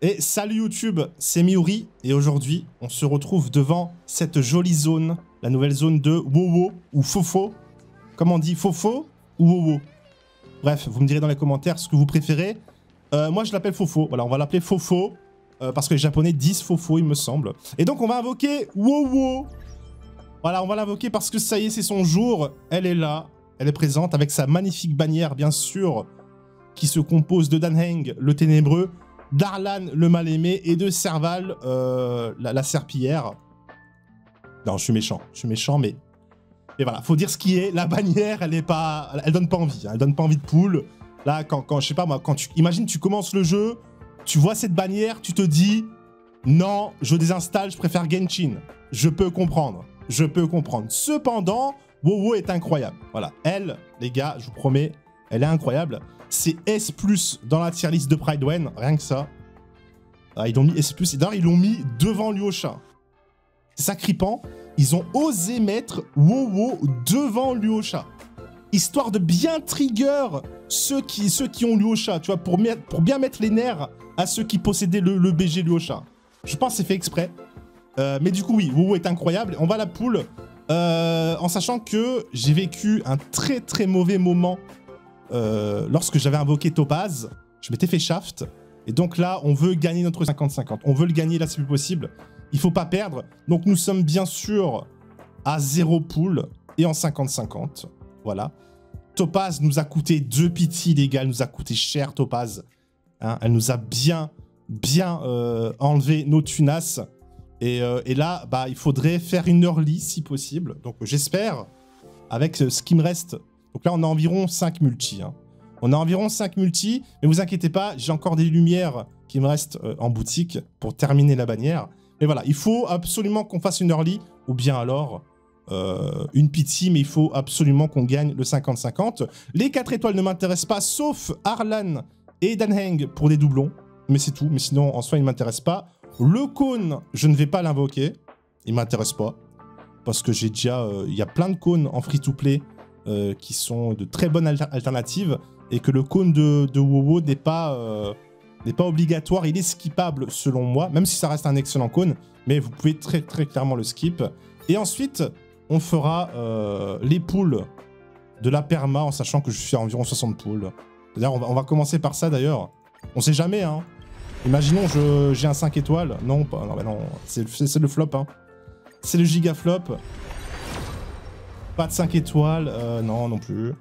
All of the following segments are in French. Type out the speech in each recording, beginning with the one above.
Et salut YouTube, c'est Miuri et aujourd'hui on se retrouve devant cette jolie zone, la nouvelle zone de Wowo ou Fofo. Comment on dit Fofo ou Wowo? Bref, vous me direz dans les commentaires ce que vous préférez. Euh, moi je l'appelle Fofo, voilà on va l'appeler Fofo euh, parce que les japonais disent Fofo il me semble. Et donc on va invoquer Wowo. Voilà on va l'invoquer parce que ça y est c'est son jour, elle est là, elle est présente avec sa magnifique bannière bien sûr qui se compose de Danheng le ténébreux d'Arlan le mal-aimé et de Serval euh, la, serpillière. Non, je suis méchant, je suis méchant, mais... Mais voilà, faut dire ce qui est, la bannière, elle est pas... Elle donne pas envie, hein. elle donne pas envie de poule. Là, quand, quand, je sais pas moi, quand tu... Imagine, tu commences le jeu, tu vois cette bannière, tu te dis... Non, je désinstalle, je préfère Genshin. Je peux comprendre, je peux comprendre. Cependant, WoW est incroyable. Voilà, elle, les gars, je vous promets, elle est incroyable. C'est S+, dans la tier list de Pridewen, rien que ça. Ah, ils ont mis S+, et d'ailleurs, ils l'ont mis devant Luosha. C'est ça crippant. Ils ont osé mettre WoWo devant Luosha. Histoire de bien trigger ceux qui, ceux qui ont Luosha, tu vois, pour, pour bien mettre les nerfs à ceux qui possédaient le, le BG Luosha. Je pense que c'est fait exprès. Euh, mais du coup, oui, WoWo est incroyable. On va à la poule. Euh, en sachant que j'ai vécu un très très mauvais moment euh, lorsque j'avais invoqué Topaz, je m'étais fait shaft. Et donc là, on veut gagner notre 50-50. On veut le gagner là, c'est plus possible. Il faut pas perdre. Donc nous sommes bien sûr à 0 pool et en 50-50. Voilà. Topaz nous a coûté 2 pity, les gars. Nous a coûté cher, Topaz. Hein, elle nous a bien, bien euh, enlevé nos tunas. Et, euh, et, là, bah, il faudrait faire une early si possible. Donc j'espère, avec ce qui me reste donc là, on a environ 5 multi. Hein. On a environ 5 multi, mais vous inquiétez pas, j'ai encore des lumières qui me restent euh, en boutique pour terminer la bannière. Mais voilà, il faut absolument qu'on fasse une early, ou bien alors euh, une pity, mais il faut absolument qu'on gagne le 50-50. Les 4 étoiles ne m'intéressent pas, sauf Arlan et Danheng pour des doublons. Mais c'est tout, mais sinon, en soi, il ne m'intéresse pas. Le cône, je ne vais pas l'invoquer. Il m'intéresse pas. Parce que j'ai déjà... Euh, il y a plein de cônes en free-to-play euh, qui sont de très bonnes alternatives et que le cône de, de WoW n'est pas, euh, n'est pas obligatoire, il est skippable selon moi, même si ça reste un excellent cône, mais vous pouvez très très clairement le skip. Et ensuite, on fera euh, les poules de la perma en sachant que je suis à environ 60 poules. On va, on va commencer par ça d'ailleurs. On sait jamais, hein. Imaginons j'ai un 5 étoiles. Non, pas, non, non c'est le flop, hein. C'est le giga flop. Pas de 5 étoiles, euh, non, non plus.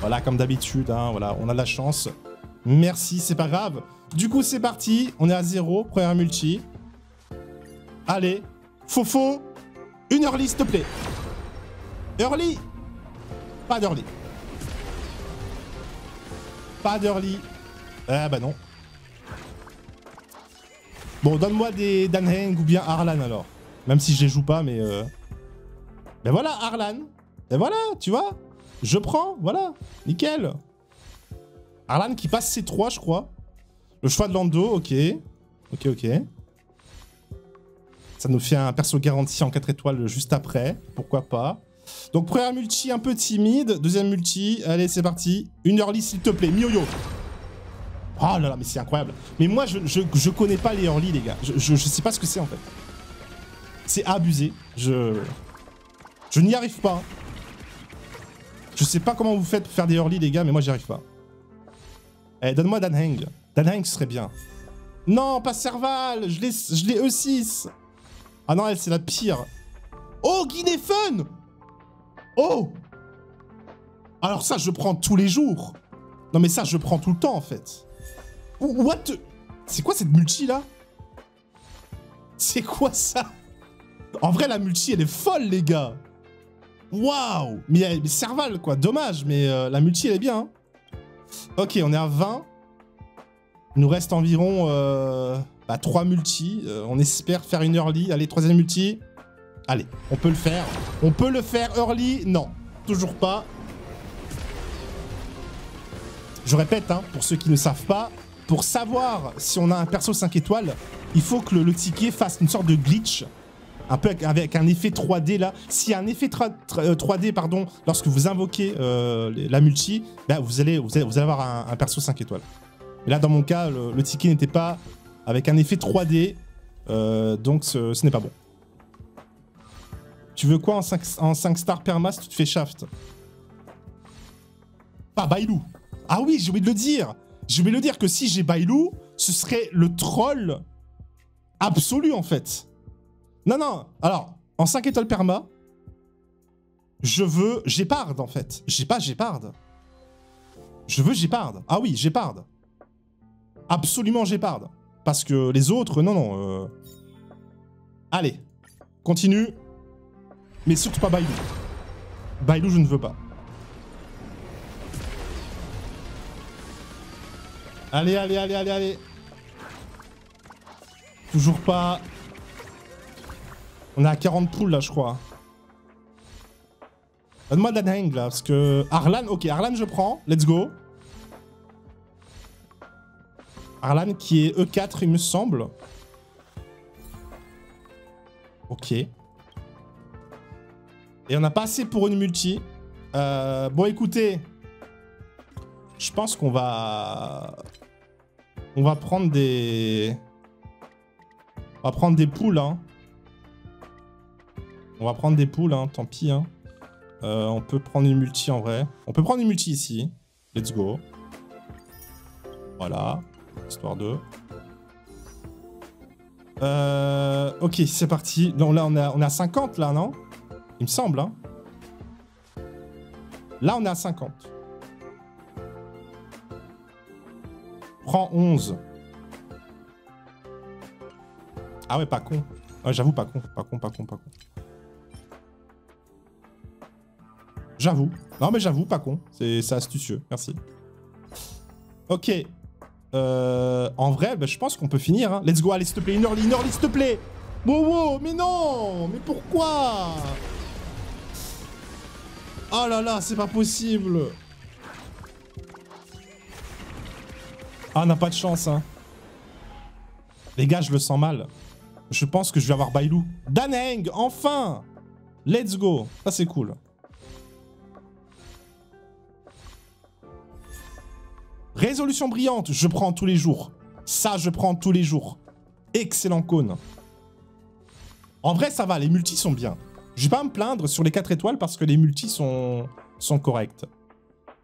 Voilà, comme d'habitude, hein, voilà, on a de la chance. Merci, c'est pas grave. Du coup, c'est parti. On est à 0, première multi. Allez, Fofo, une early, s'il te plaît. Early Pas d'early. Pas d'early. Ah bah non. Bon, donne-moi des Danheng ou bien Arlan alors. Même si je les joue pas, mais... Euh... Ben voilà, Arlan. Et voilà, tu vois. Je prends, voilà. Nickel. Arlan qui passe C3, je crois. Le choix de Lando, ok. Ok, ok. Ça nous fait un perso garanti en 4 étoiles juste après. Pourquoi pas. Donc première multi un peu timide. Deuxième multi. Allez, c'est parti. Une early, s'il te plaît. Mioyo. Oh là là, mais c'est incroyable. Mais moi, je, je, connais pas les early, les gars. Je, je, je sais pas ce que c'est, en fait. C'est abusé. Je... Je n'y arrive pas. Je sais pas comment vous faites pour faire des early, les gars, mais moi, j'y arrive pas. Eh, donne-moi Danheng. Danheng, ce serait bien. Non, pas Serval Je l'ai E6 Ah non, elle, c'est la pire. Oh, Fun Oh Alors ça, je prends tous les jours. Non, mais ça, je prends tout le temps, en fait. What? C'est quoi cette multi, là? C'est quoi ça? En vrai, la multi, elle est folle, les gars. Waouh mais, Serval, quoi. Dommage, mais euh, la multi, elle est bien. Hein. Ok, on est à 20. Il nous reste environ euh, bah, 3 multi. Euh, on espère faire une early. Allez, troisième multi. Allez, on peut le faire. On peut le faire early? Non, toujours pas. Je répète, hein, pour ceux qui ne savent pas, pour savoir si on a un perso 5 étoiles, il faut que le ticket fasse une sorte de glitch un peu avec un effet 3D là. S'il y a un effet 3D, euh, pardon, lorsque vous invoquez euh, la multi, bah, vous, allez, vous, allez, avoir un, perso 5 étoiles. Et là, dans mon cas, le, ticket n'était pas avec un effet 3D, euh, donc ce, n'est pas bon. Tu veux quoi en 5, en 5 stars perma si tu te fais shaft Pas Bailou. Ah oui, j'ai oublié de le dire. J'ai oublié de le dire que si j'ai Bailou, ce serait le troll absolu en fait. Non, non. Alors, en 5 étoiles perma, je veux Gépard en fait. J'ai pas Gépard. Je veux Gépard. Ah oui, Gépard. Absolument Gépard. Parce que les autres, non, non. euh. Allez, continue. Mais surtout pas Bailou. Bailou, je ne veux pas. Allez, allez, allez, allez, allez. Toujours pas. On est à 40 poules là, je crois. Donne-moi Danheng là, parce que. Arlan, ok, Arlan, je prends. Let's go. Arlan qui est E4, il me semble. Ok. Et on n'a pas assez pour une multi. Euh, bon, écoutez. Je pense qu'on va... On va prendre des... On va prendre des poules, hein. On va prendre des poules, hein. Tant pis, hein. Euh, on peut prendre une multi, en vrai. On peut prendre une multi ici. Let's go. Voilà. Histoire de... Euh, ok, c'est parti. Donc là, on à, on est à 50, là, non? Il me semble, hein. Là, on est à 50. Prends 11. Ah ouais, pas con. Ouais, J'avoue, pas con. Pas con, pas con, pas con. J'avoue. Non, mais j'avoue, pas con. C'est astucieux. Merci. Ok. Euh, en vrai, bah, je pense qu'on peut finir. Hein. Let's go, allez, s'il te plaît. Une early, une early, s'il te plaît. Wow, wow, mais non Mais pourquoi? Oh là là, c'est pas possible Ah, on n'a pas de chance, hein. Les gars, je le sens mal. Je pense que je vais avoir Bailou. Daneng, enfin Let's go Ça, c'est cool. Résolution brillante, je prends tous les jours. Ça, je prends tous les jours. Excellent cône. En vrai, ça va, les multis sont bien. Je vais pas me plaindre sur les 4 étoiles parce que les multis sont, sont corrects.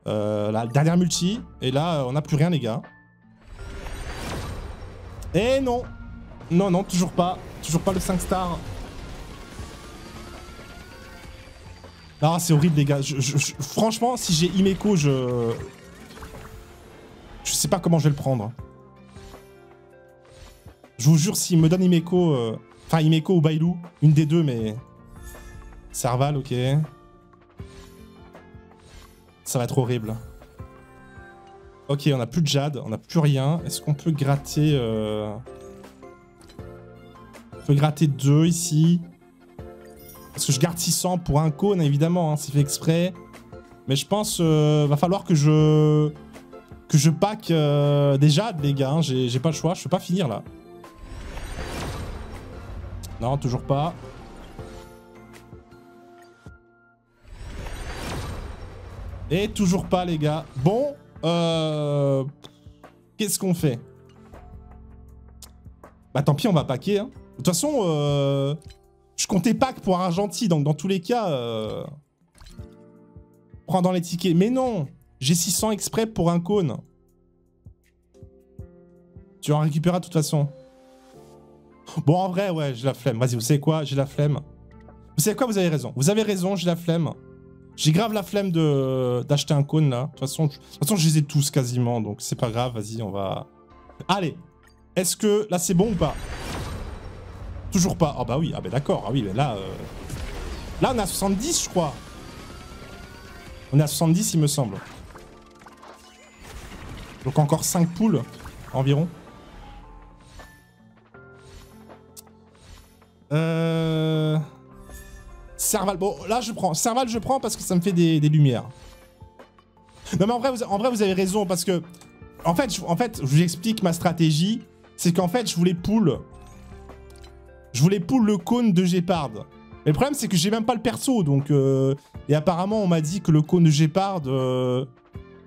Euh, la dernière multi, et là, on n'a plus rien, les gars. Et non Non, non, toujours pas. Toujours pas le 5 stars. Ah, c'est horrible, les gars. Franchement, si j'ai Imeco, je... Je sais pas comment je vais le prendre. Je vous jure, s'il me donne Imeco... euh, Enfin, Imeco ou Bailou, une des deux, mais... Serval, ok. Ça va être horrible. Ok, on a plus de Jade, on a plus rien. Est-ce qu'on peut gratter... euh, On peut gratter deux ici? Parce que je garde 600 pour un cône, évidemment, hein, c'est fait exprès. Mais je pense euh, va falloir que je... Que je pack euh, Jades, les gars. hein. J'ai pas le choix, je peux pas finir, là. Non, toujours pas. Et toujours pas, les gars. Bon, euh... Qu'est-ce qu'on fait? Bah tant pis, on va packer. Hein. De toute façon, euh... je comptais pack pour Argenti, donc dans tous les cas... Prends dans les tickets. Mais non J'ai 600 exprès pour un cône. Tu en récupéreras de toute façon. Bon, en vrai, ouais, j'ai la flemme. Vas-y, vous savez quoi? J'ai la flemme. Vous savez quoi? Vous avez raison. Vous avez raison, j'ai la flemme. J'ai grave la flemme de d'acheter un cône, là. De toute façon, je... les ai tous quasiment, donc c'est pas grave. Vas-y, on va... Allez Est-ce que... Là, c'est bon ou pas? Toujours pas. Ah bah oui, ah bah d'accord. Ah oui, mais là... euh, Là, on est à 70, je crois. On est à 70, il me semble. Donc encore 5 poules, environ. Euh... Serval, bon, là je prends. Serval, je prends parce que ça me fait des, lumières. Non mais en vrai, vous, en avez raison parce que... En fait, je, en fait, je vous explique ma stratégie. C'est qu'en fait, je voulais pull... Je voulais pull le cône de Gépard. Mais le problème, c'est que j'ai même pas le perso, donc... euh, Et apparemment, on m'a dit que le cône de Gépard, euh,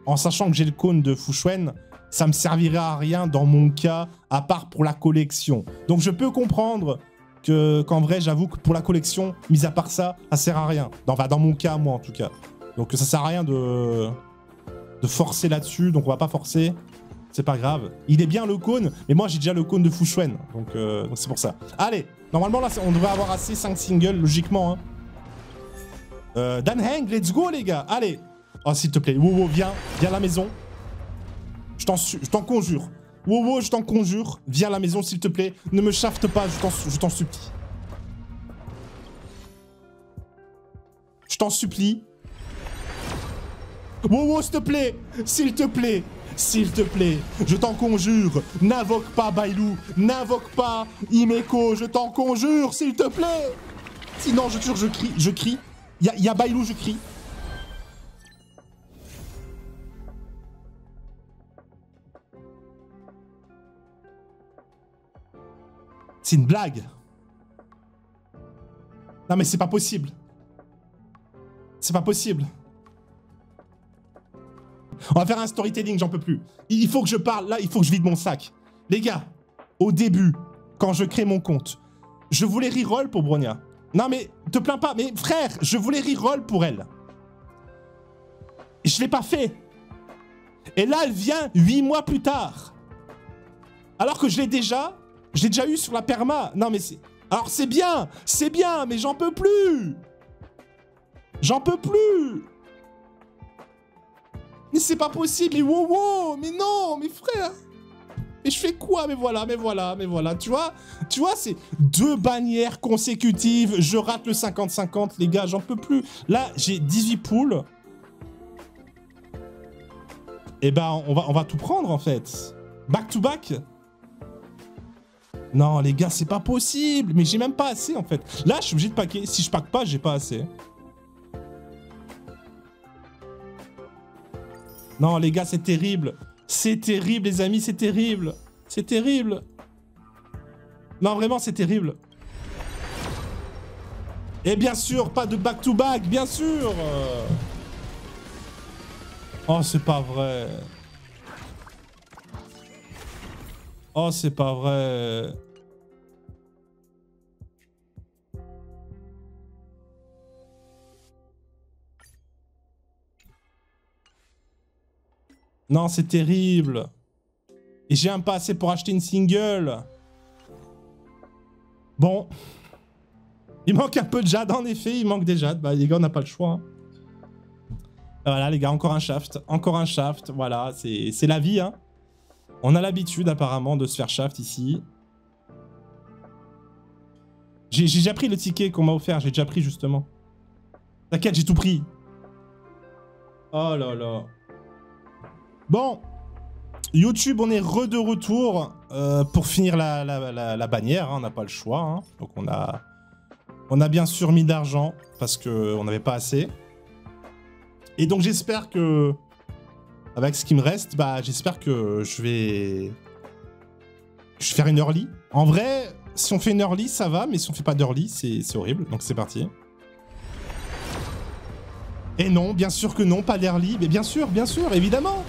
en sachant que j'ai le cône de Fouchuen, ça me servirait à rien dans mon cas, à part pour la collection. Donc je peux comprendre que qu'en vrai, j'avoue que pour la collection, mis à part ça, ça sert à rien. Dans, dans mon cas, moi en tout cas. Donc ça sert à rien de, de forcer là-dessus, donc on va pas forcer. C'est pas grave. Il est bien le cône, mais moi j'ai déjà le cône de donc euh, c'est pour ça. Allez, normalement là, on devrait avoir assez 5 singles, logiquement. Hein. Euh, Dan Heng, let's go les gars, allez. Oh s'il te plaît, Wowo, viens, viens à la maison. Je t'en conjure. Wowo, je t'en conjure, viens à la maison s'il te plaît. Ne me shafte pas, je t'en supplie. Je t'en supplie. Wowo, s'il te plaît, s'il te plaît, s'il te plaît, je t'en conjure, n'invoque pas Bailou, n'invoque pas Imeko, je t'en conjure, s'il te plaît. Sinon, je jure, je crie, je crie. Il y, a Bailou, je crie. C'est une blague. Non mais c'est pas possible. C'est pas possible. On va faire un storytelling, j'en peux plus. Il faut que je parle, là, il faut que je vide mon sac. Les gars, au début, quand je crée mon compte, je voulais reroll pour Bronia. Non mais, te plains pas, mais frère, je voulais reroll pour elle. Je l'ai pas fait. Et là, elle vient huit mois plus tard. Alors que je l'ai déjà, je l'ai déjà eu sur la perma. Non mais c'est... Alors c'est bien, c'est bien, mais j'en peux plus. J'en peux plus. Mais c'est pas possible, mais wow, mais non, mes frères. Mais je fais quoi? Mais voilà, mais voilà, mais voilà. Tu vois, tu vois, c'est deux bannières consécutives. Je rate le 50-50, les gars, j'en peux plus. Là, j'ai 18 poules. Et eh ben, on va, on va tout prendre, en fait. Back to back? Non, les gars, c'est pas possible. Mais j'ai même pas assez, en fait. Là, je suis obligé de packer. Si je pack pas, j'ai pas assez. Non, les gars, c'est terrible. C'est terrible, les amis, c'est terrible. C'est terrible. Non, vraiment, c'est terrible. Et bien sûr, pas de back-to-back, -back, bien sûr Oh, c'est pas vrai. Oh, c'est pas vrai. Non, c'est terrible. Et j'ai un pas assez pour acheter une single. Bon. Il manque un peu de jade, en effet. Il manque des jades. Bah, les gars, on n'a pas le choix. Hein. Voilà, les gars, encore un shaft. Encore un shaft. Voilà, c'est la vie. Hein. On a l'habitude, apparemment, de se faire shaft ici. J'ai déjà pris le ticket qu'on m'a offert. J'ai déjà pris, justement. T'inquiète, j'ai tout pris. Oh là là. Bon, YouTube, on est re de retour euh, pour finir la, bannière. Hein, on n'a pas le choix. Hein. Donc on a, bien sûr mis d'argent parce qu'on n'avait pas assez. Et donc j'espère que, avec ce qui me reste, bah, j'espère que je vais... Je vais faire une early. En vrai, si on fait une early, ça va, mais si on fait pas d'early, c'est horrible. Donc c'est parti. Et non, bien sûr que non, pas d'early. Mais bien sûr, bien sûr, évidemment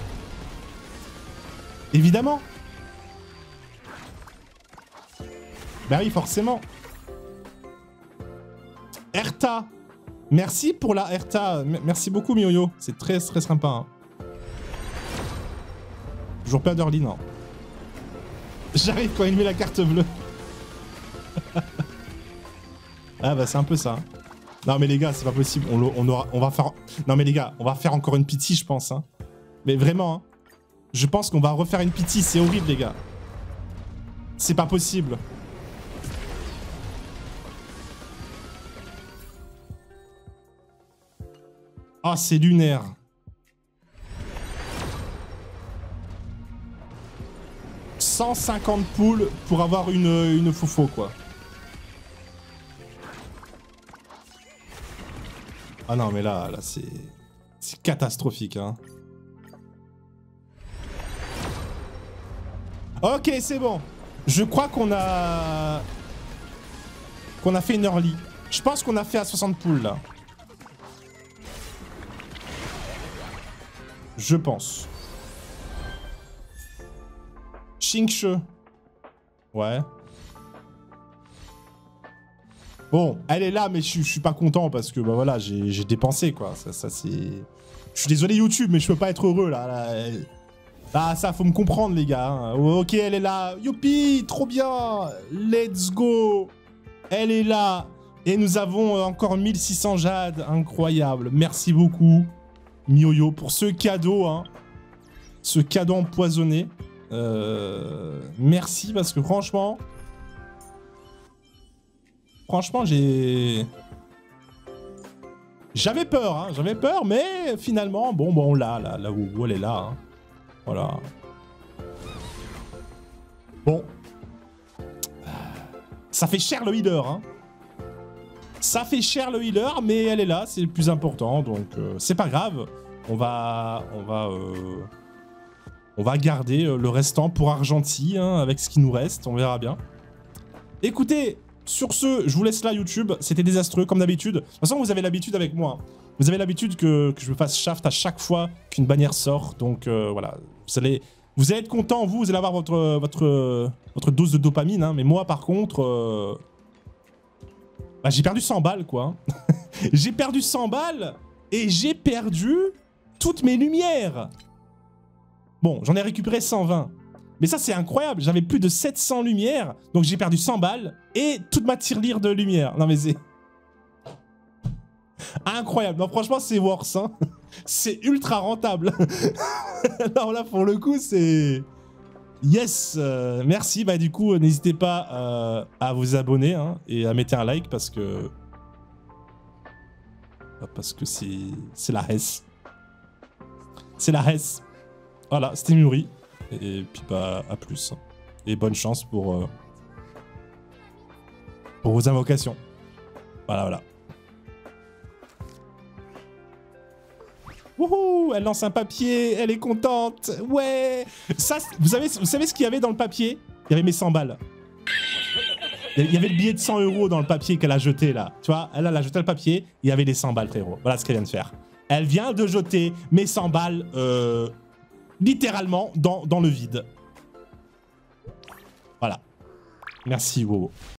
Évidemment Bah oui, forcément. Erta Merci pour la Erta. Merci beaucoup, Mioyo. C'est très, très sympa. Hein. Toujours pas d'early, non. J'arrive quand il met la carte bleue. ah bah c'est un peu ça. Hein. Non mais les gars, c'est pas possible. On, va faire... Non mais les gars, on va faire encore une pitié, je pense. Hein. Mais vraiment, hein. Je pense qu'on va refaire une pitié. C'est horrible, les gars. C'est pas possible. Ah, c'est lunaire. « 150 poules pour avoir une, une fofo, quoi. Ah non, mais là, là, c'est... C'est catastrophique, hein. Ok, c'est bon. Je crois qu'on a... Qu'on a fait une early. Je pense qu'on a fait à 60 poules, là. Je pense. Xingshi. Ouais. Bon, elle est là, mais je, suis pas content parce que bah voilà, j'ai dépensé quoi. Ça c'est. Je suis désolé YouTube, mais je peux pas être heureux là. là. Ah ça, faut me comprendre les gars. hein. Ok, elle est là. Youpi, trop bien. Let's go. Elle est là. Et nous avons euh, encore 1600 jades. Incroyable. Merci beaucoup, Mioyo, pour ce cadeau. Hein. Ce cadeau empoisonné. Euh, merci parce que franchement... Franchement, j'ai... J'avais peur, hein, j'avais peur, mais finalement, bon, bon, là, là où, où elle est là. hein. Voilà. Bon. Ça fait cher le healer, hein. Ça fait cher le healer, mais elle est là, c'est le plus important, donc euh, c'est pas grave. On va, on va, euh, on va garder euh, le restant pour Argenty, hein, avec ce qui nous reste, on verra bien. Écoutez, sur ce, je vous laisse là YouTube, c'était désastreux comme d'habitude. De toute façon, vous avez l'habitude avec moi. Hein. Vous avez l'habitude que, je me fasse shaft à chaque fois qu'une bannière sort, donc euh, voilà. Vous allez, vous allez être content, vous, vous allez avoir votre, dose de dopamine, hein, mais moi par contre... euh, bah, j'ai perdu 100 balles, quoi. j'ai perdu 100 balles et j'ai perdu toutes mes lumières. Bon, j'en ai récupéré 120. Mais ça, c'est incroyable. J'avais plus de 700 lumières, donc j'ai perdu 100 balles et toute ma tirelire de lumière. Non, mais c'est... Incroyable. Non, franchement, c'est worse. Hein. C'est ultra rentable. non, là, pour le coup, c'est... Yes, euh, merci. Bah du coup, n'hésitez pas euh, à vous abonner hein, et à mettre un like parce que parce que c'est c'est la Hesse. C'est la Hesse. Voilà, c'était Muri. Et puis bah à plus. Et bonne chance pour euh, pour vos invocations. Voilà, voilà. Wouhou, elle lance un papier, elle est contente. Ouais. Ça, vous savez, ce qu'il y avait dans le papier? Il y avait mes 100 balles. Il y avait le billet de 100 euros dans le papier qu'elle a jeté là. Tu vois, elle, a jeté le papier, il y avait les 100 balles, frérot. Voilà ce qu'elle vient de faire. Elle vient de jeter mes 100 balles, euh, littéralement, dans, dans le vide. Voilà. Merci, Wowo.